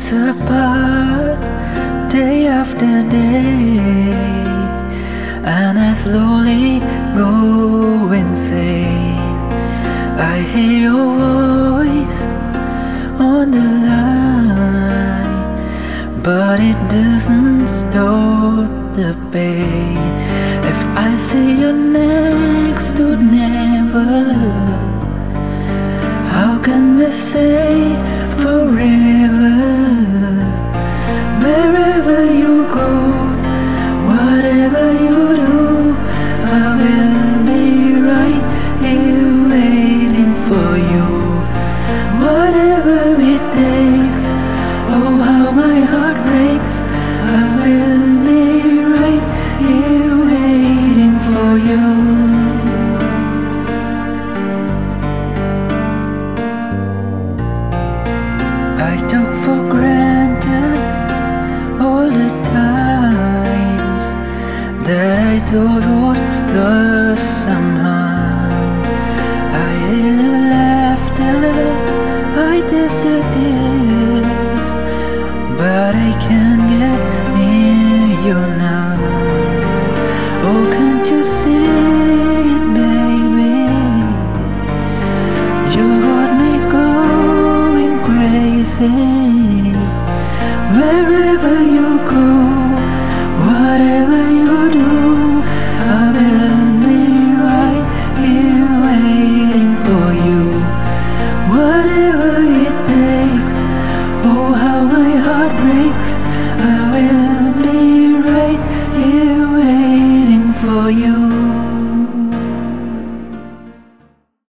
Oceans apart, day after day, and I slowly go insane. I hear your voice on the line, but it doesn't stop the pain. If I say you're next to never, I took for granted all the times that I thought would lost somehow. Crazy. Wherever you go, whatever you do, I will be right here waiting for you. Whatever it takes, oh how my heart breaks, I will be right here waiting for you.